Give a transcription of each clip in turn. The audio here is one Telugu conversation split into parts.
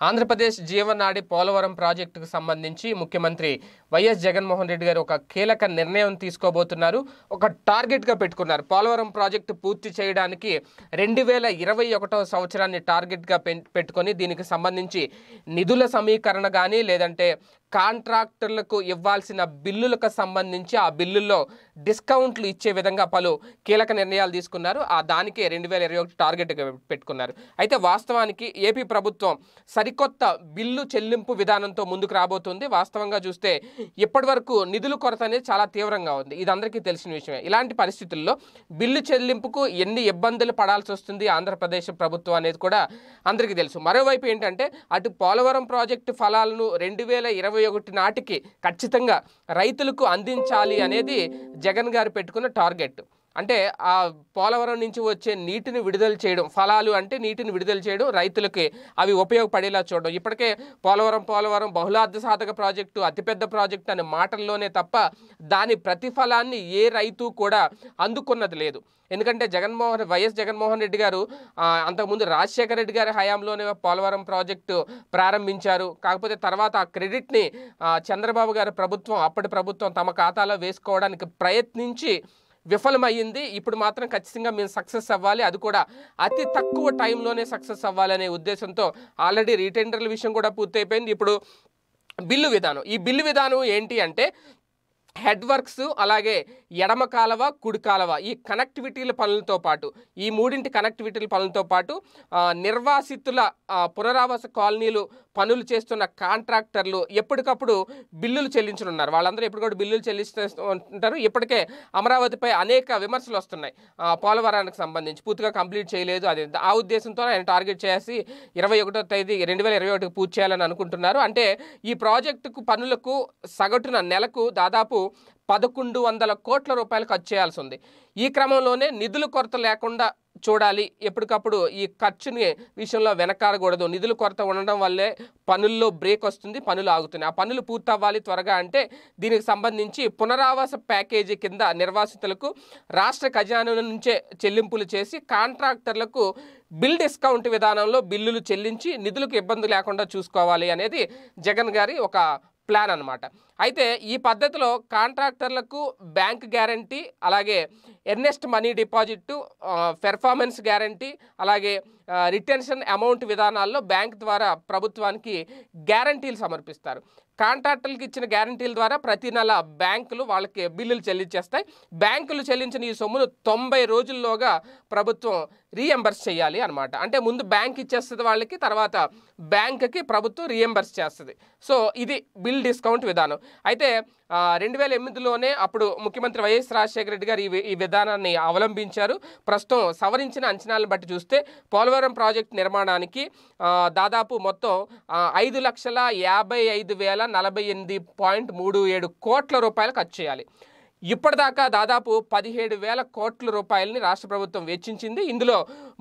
ఆంధ్రప్రదేశ్ జీవనాడి పోలవరం ప్రాజెక్టుకు సంబంధించి ముఖ్యమంత్రి వైఎస్ జగన్మోహన్ రెడ్డి గారు ఒక కీలక నిర్ణయం తీసుకోబోతున్నారు. ఒక టార్గెట్గా పెట్టుకున్నారు. పోలవరం ప్రాజెక్టు పూర్తి చేయడానికి రెండు వేల ఇరవై ఒకటో సంవత్సరాన్ని టార్గెట్గా పెట్టుకొని దీనికి సంబంధించి నిధుల సమీకరణ కానీ లేదంటే కాంట్రాక్టర్లకు ఇవ్వాల్సిన బిల్లులకు సంబంధించి ఆ బిల్లుల్లో డిస్కౌంట్లు ఇచ్చే విధంగా పలు కీలక నిర్ణయాలు తీసుకున్నారు. ఆ దానికే రెండు వేల ఇరవై ఒకటి టార్గెట్గా పెట్టుకున్నారు. అయితే వాస్తవానికి ఏపీ ప్రభుత్వం సరికొత్త బిల్లు చెల్లింపు విధానంతో ముందుకు రాబోతుంది. వాస్తవంగా చూస్తే ఇప్పటివరకు నిధుల కొరత అనేది చాలా తీవ్రంగా ఉంది. ఇది అందరికీ తెలిసిన విషయమే. ఇలాంటి పరిస్థితుల్లో బిల్లు చెల్లింపుకు ఎన్ని ఇబ్బందులు పడాల్సి వస్తుంది? ఆంధ్రప్రదేశ్ ప్రభుత్వం అనేది కూడా అందరికీ తెలుసు. మరోవైపు ఏంటంటే అటు పోలవరం ప్రాజెక్టు ఫలాలను రెండు వేల ఇరవై ఒకటి నాటికి ఖచ్చితంగా రైతులకు అందించాలి అనేది జగన్ గారు పెట్టుకున్న టార్గెట్. అంటే ఆ పోలవరం నుంచి వచ్చే నీటిని విడుదల చేయడం ఫలాలు అంటే నీటిని విడుదల చేయడం రైతులకి అవి ఉపయోగపడేలా చూడడం. ఇప్పటికే పోలవరం పోలవరం బహుళార్థ సాధక ప్రాజెక్టు అతిపెద్ద ప్రాజెక్టు అనే మాటల్లోనే తప్ప దాని ప్రతిఫలాన్ని ఏ రైతు కూడా అందుకున్నది లేదు. ఎందుకంటే జగన్మోహన్ వైఎస్ జగన్మోహన్ రెడ్డి గారు అంతకుముందు రాజశేఖర రెడ్డి గారి హయాంలోనే పోలవరం ప్రాజెక్టు ప్రారంభించారు. కాకపోతే తర్వాత ఆ క్రెడిట్ని చంద్రబాబు గారి ప్రభుత్వం అప్పటి ప్రభుత్వం తమ ఖాతాలో వేసుకోవడానికి ప్రయత్నించి విఫలమయ్యింది. ఇప్పుడు మాత్రం ఖచ్చితంగా మేము సక్సెస్ అవ్వాలి. అది కూడా అతి తక్కువ టైంలోనే సక్సెస్ అవ్వాలనే ఉద్దేశంతో ఆల్రెడీ రీటెండర్ల విషయం కూడా పూర్తయిపోయింది. ఇప్పుడు బిల్లు విధానం. ఈ బిల్లు విధానం ఏంటి అంటే హెడ్ వర్క్స్ అలాగే ఎడమ కాలవ కుడి కాలవ ఈ కనెక్టివిటీల పనులతో పాటు ఈ మూడింటి కనెక్టివిటీల పనులతో పాటు నిర్వాసితుల పునరావాస కాలనీలు పనులు చేస్తున్న కాంట్రాక్టర్లు ఎప్పటికప్పుడు బిల్లులు చెల్లించనున్నారు. వాళ్ళందరూ ఎప్పుడు కూడా బిల్లులు చెల్లిస్తూ ఉంటారు. ఇప్పటికే అమరావతిపై అనేక విమర్శలు వస్తున్నాయి. పోలవరానికి సంబంధించి పూర్తిగా కంప్లీట్ చేయలేదు. అది ఆ ఉద్దేశంతో ఆయన టార్గెట్ చేసి ఇరవై ఒకటో తేదీ రెండు వేల ఇరవై ఒకటికి పూర్తి చేయాలని అనుకుంటున్నారు. అంటే ఈ ప్రాజెక్టుకు పనులకు సగటున నెలకు దాదాపు పదకొండు వందల కోట్ల రూపాయలు ఖర్చు చేయాల్సి ఉంది. ఈ క్రమంలోనే నిధుల కొరత లేకుండా చూడాలి. ఎప్పటికప్పుడు ఈ ఖర్చుని విషయంలో వెనకాడకూడదు. నిధుల కొరత ఉండడం వల్లే పనుల్లో బ్రేక్ వస్తుంది పనులు ఆగుతున్నాయి. ఆ పనులు పూర్తవ్వాలి త్వరగా అంటే దీనికి సంబంధించి పునరావాస ప్యాకేజీ కింద నిర్వాసితులకు రాష్ట్ర ఖజానా నుంచే చెల్లింపులు చేసి కాంట్రాక్టర్లకు బిల్ డిస్కౌంట్ విధానంలో బిల్లులు చెల్లించి నిధులకు ఇబ్బంది లేకుండా చూసుకోవాలి అనేది జగన్ గారి ఒక ప్లాన్ అనమాట అయితే ఈ పద్ధతిలో కాంట్రాక్టర్లకు బ్యాంక్ గ్యారంటీ అలాగే earnest money deposit performance guarantee అలాగే రిటెన్షన్ అమౌంట్ విధానాల్లో బ్యాంక్ ద్వారా ప్రభుత్వానికి గ్యారంటీలు సమర్పిస్తారు. కాంట్రాక్టర్లకు ఇచ్చిన గ్యారంటీల ద్వారా ప్రతి నెల బ్యాంకులు వాళ్ళకి బిల్లులు చెల్లించేస్తాయి. బ్యాంకులు చెల్లించిన ఈ సొమ్మును తొంభై రోజుల్లోగా ప్రభుత్వం రీఎంబర్స్ చేయాలి అనమాట అంటే ముందు బ్యాంక్ ఇచ్చేస్తుంది వాళ్ళకి తర్వాత బ్యాంక్కి ప్రభుత్వం రీఎంబర్స్ చేస్తుంది. సో ఇది బిల్ డిస్కౌంట్ విధానం. అయితే రెండు వేల ఎనిమిదిలోనే అప్పుడు ముఖ్యమంత్రి వైఎస్ రాజశేఖర రెడ్డి గారు ఈ ఈ విధానాన్ని అవలంబించారు. ప్రస్తుతం సవరించిన అంచనాలను బట్టి చూస్తే పోలవరం ప్రాజెక్ట్ నిర్మాణానికి దాదాపు మొత్తం ఐదు లక్షల యాభై ఐదు వేల నలభై ఎనిమిది పాయింట్ మూడు ఏడు కోట్ల రూపాయలు ఖర్చు చేయాలి. ఇప్పటిదాకా దాదాపు పదిహేడు వేల కోట్ల రూపాయలని రాష్ట్ర ప్రభుత్వం వెచ్చించింది. ఇందులో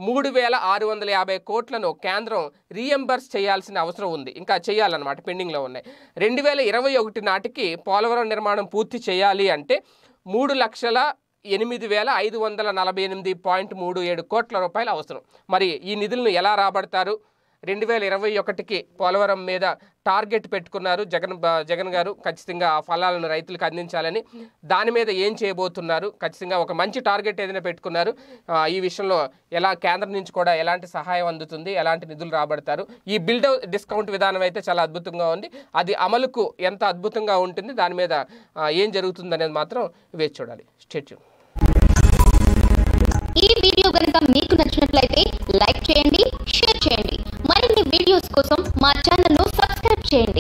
మూడు వేల ఆరు వందల యాభై కోట్లను కేంద్రం రీఎంబర్స్ చేయాల్సిన అవసరం ఉంది. ఇంకా చేయాలన్నమాట పెండింగ్లో ఉన్నాయి. రెండు వేల ఇరవై ఒకటి నాటికి పోలవరం నిర్మాణం పూర్తి చేయాలి అంటే మూడు లక్షల ఎనిమిది వేల ఐదు వందల నలభై ఎనిమిది పాయింట్ మూడు ఏడు కోట్ల రూపాయలు అవసరం. మరి ఈ నిధులను ఎలా రాబడతారు? రెండు వేల ఇరవై ఒకటికి పోలవరం మీద టార్గెట్ పెట్టుకున్నారు. జగన్ జగన్ గారు ఖచ్చితంగా ఆ ఫలాలను రైతులకు అందించాలని దాని మీద ఏం చేయబోతున్నారు? ఖచ్చితంగా ఒక మంచి టార్గెట్ ఏదైనా పెట్టుకున్నారు. ఈ విషయంలో ఎలా కేంద్రం నుంచి కూడా ఎలాంటి సహాయం అందుతుంది? ఎలాంటి నిధులు రాబడతారు? ఈ బిల్డ్ డిస్కౌంట్ విధానం అయితే చాలా అద్భుతంగా ఉంది. అది అమలుకు ఎంత అద్భుతంగా ఉంటుంది? దాని మీద ఏం జరుగుతుంది అనేది మాత్రం వేచి చూడాలి. స్టేట్యూ ఈ వీడియో కనుక మీకు నచ్చినట్లయితే లైక్ చేయండి షేర్ చేయండి. మరిన్ని వీడియోస్ కోసం మా ఛానల్ Changing.